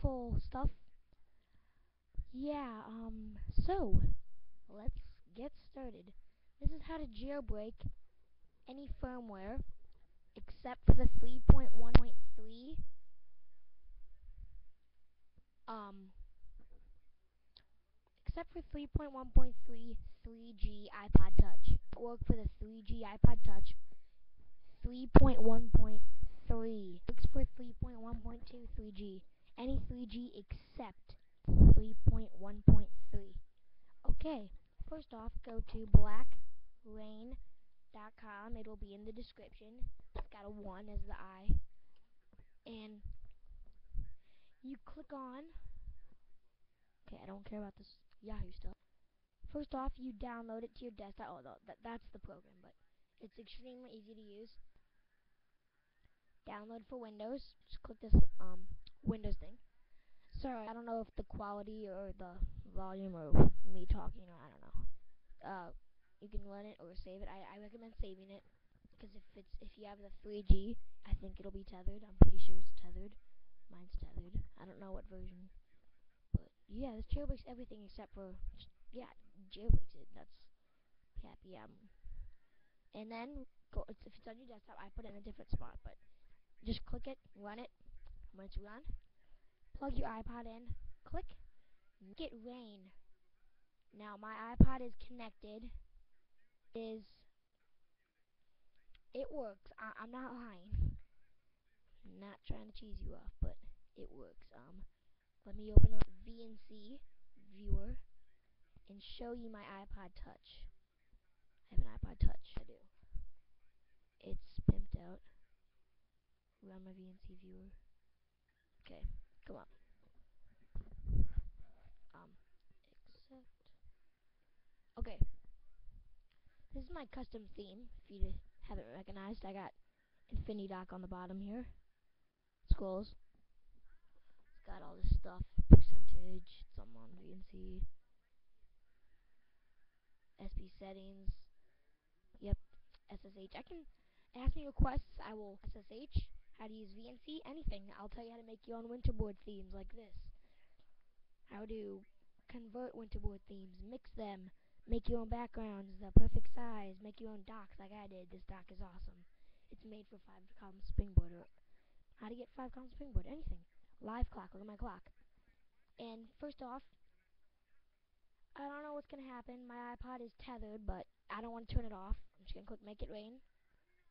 Stuff yeah, um, so, let's get started. This is how to jailbreak any firmware except for the 3.1.3 um except for 3.1.3 3G iPod Touch. It for the 3G iPod Touch. 3.1.3 works for 3.1.2 3G. Any 3G except 3.1.3. Okay, first off, go to blackra1n.com. It'll be in the description. It's got a 1 as the I. And you click on. Okay, I don't care about this Yahoo stuff. First off, you download it to your desktop. Oh, no, that, that's the program, but it's extremely easy to use. Download for Windows. Just click this um, Windows thing. Sorry, I don't know if the quality or the volume or me talking, I don't know. Uh, you can run it or save it. I, I recommend saving it because if it's if you have the 3G, I think it'll be tethered. I'm pretty sure it's tethered. Mine's tethered. I don't know what version, but yeah, this jailbreaks everything except for yeah, jailbreaks it. That's happy. Um, and then go if it's on your desktop, I put it in a different spot, but just click it, run it. When it's run, plug your iPod in, click, it rain. Now my iPod is connected. Is it works? I, am not lying. I'm not trying to cheese you off, but it works. Um, let me open up VNC viewer and show you my iPod Touch. I have an iPod Touch. I do. It's pimped out. Run my VNC viewer. Okay. Come on. Um, accept. Okay. This is my custom theme. If you haven't recognized, I got Infinidock on the bottom here. Scrolls. It's got all this stuff. Percentage. It's on VNC. SBSettings. Yep. SSH. I can ask me requests. I will SSH how to use VNC, anything. I'll tell you how to make your own winterboard themes like this. How to convert winterboard themes, mix them, make your own backgrounds, the perfect size, make your own docks like I did. This dock is awesome. It's made for 5 column springboard or how to get 5 column springboard, anything. Live clock, look at my clock. And first off, I don't know what's going to happen. My iPod is tethered, but I don't want to turn it off. I'm just going to click make it rain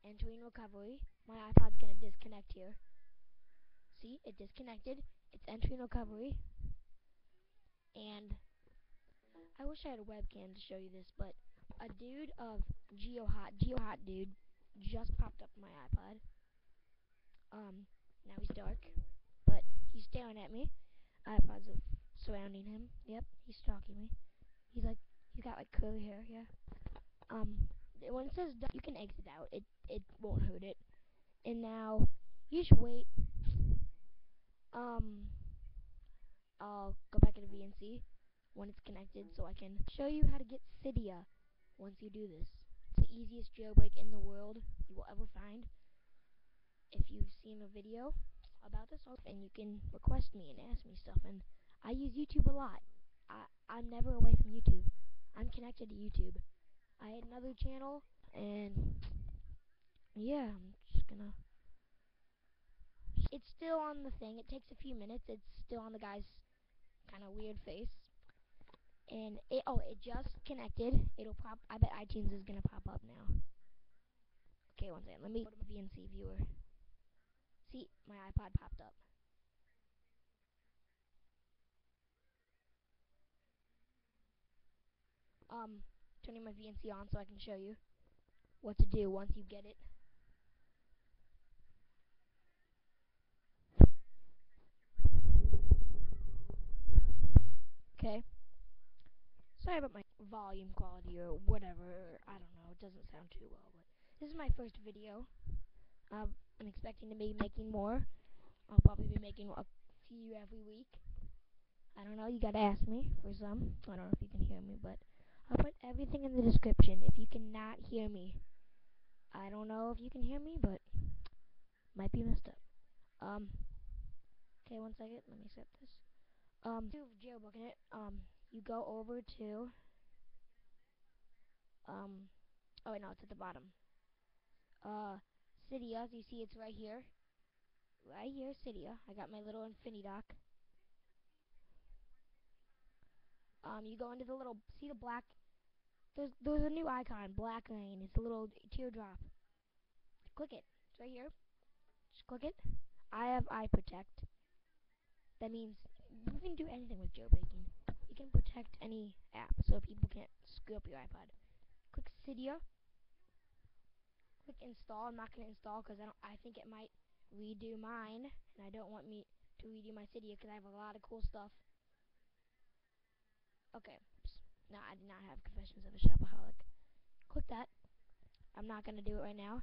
entering recovery. My iPod's to disconnect here. See, it disconnected. It's entering recovery. And I wish I had a webcam to show you this, but a dude of GeoHot, GeoHot dude, just popped up my iPod. Um, now he's dark, but he's staring at me. iPods are surrounding him. Yep, he's stalking me. He's like, he's got like curly hair, yeah. Um, when it says you can exit out, it it won't hurt it. And now you just wait. Um, I'll go back into VNC when it's connected, so I can show you how to get Cydia once you do this. It's the easiest jailbreak in the world you will ever find. If you've seen a video about this, and you can request me and ask me stuff. And I use YouTube a lot. I I'm never away from YouTube. I'm connected to YouTube. I had another channel, and yeah, gonna. It's still on the thing. It takes a few minutes. It's still on the guy's kind of weird face. And it oh, it just connected. It'll pop. I bet iTunes is gonna pop up now. Okay, one second. Let me go to my VNC viewer. See, my iPod popped up. Um, turning my VNC on so I can show you what to do once you get it. Okay. Sorry about my volume quality or whatever. I don't know. It doesn't sound too well, but this is my first video. Um, I'm expecting to be making more. I'll probably be making a few every week. I don't know. You gotta ask me for some. I don't know if you can hear me, but I'll put everything in the description if you cannot hear me. I don't know if you can hear me, but might be messed up. Um, okay, one second. Let me set this. Um, to jailbroken it, um, you go over to, um, oh wait, no, it's at the bottom. Uh, Cydia, you see it's right here. Right here, Cydia. I got my little Infinidock. Um, you go into the little, see the black, there's, there's a new icon, blackra1n. It's a little teardrop. Click it. It's right here. Just click it. I have iProtect. That means you can do anything with jailbreaking. You can protect any app so people can't screw up your iPod. Click Cydia. Click install. I'm not going to install because I don't. I think it might redo mine, and I don't want me to redo my Cydia because I have a lot of cool stuff. Okay. No, I did not have Confessions of a Shopaholic. Click that. I'm not going to do it right now.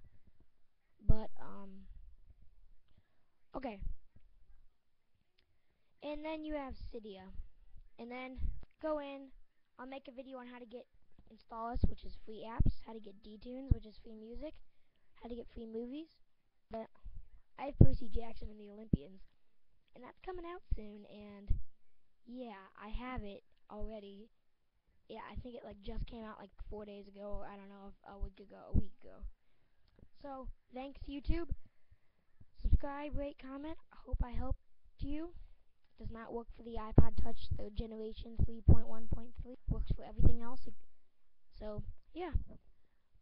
But, um, okay. And then you have Cydia. And then go in. I'll make a video on how to get Installous, which is free apps, how to get DTunes, which is free music, how to get free movies. But I have Percy Jackson and the Olympians, and that's coming out soon. And yeah, I have it already. Yeah, I think it like just came out like four days ago. I don't know, a week ago, a week ago. So thanks YouTube. Subscribe, rate, comment. I hope I helped you does not work for the iPod Touch third generation 3.1.3. Works for everything else. So, yeah.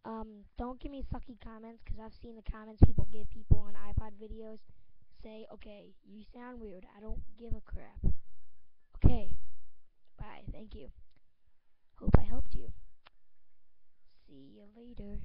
Um, don't give me sucky comments because I've seen the comments people give people on iPod videos. Say, okay, you sound weird. I don't give a crap. Okay. Bye. Thank you. Hope I helped you. See you later.